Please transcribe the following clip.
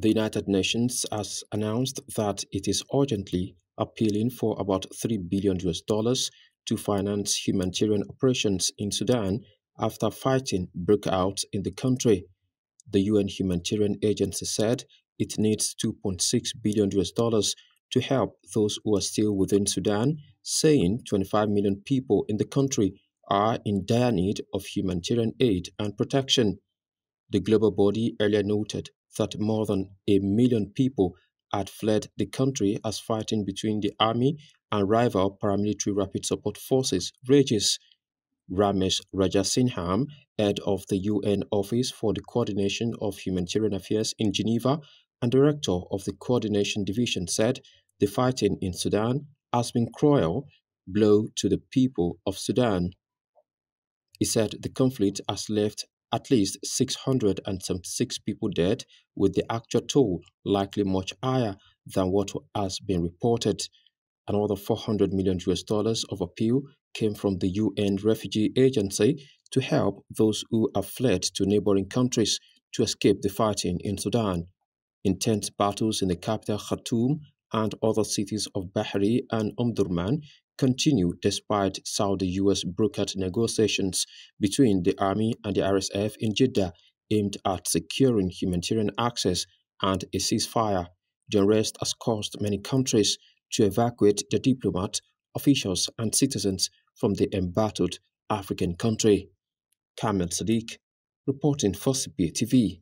The United Nations has announced that it is urgently appealing for about 3 billion US dollars to finance humanitarian operations in Sudan after fighting broke out in the country. The UN humanitarian agency said it needs 2.6 billion US dollars to help those who are still within Sudan, saying 25 million people in the country are in dire need of humanitarian aid and protection. The global body earlier noted that more than a million people had fled the country as fighting between the army and rival paramilitary rapid support forces rages. Ramesh Rajasingham, head of the UN Office for the Coordination of Humanitarian Affairs in Geneva and director of the Coordination Division, said the fighting in Sudan has been cruel blow to the people of Sudan. He said the conflict has left at least 676 people dead, with the actual toll likely much higher than what has been reported. Another 400 million US dollars of appeal came from the UN Refugee Agency to help those who have fled to neighboring countries to escape the fighting in Sudan. Intense battles in the capital Khartoum and other cities of Bahri and Omdurman continue despite Saudi-US brokered negotiations between the army and the RSF in Jeddah aimed at securing humanitarian access and a ceasefire. The arrest has caused many countries to evacuate their diplomats, officials and citizens from the embattled African country. Kamel Sadiq, reporting for CBA TV.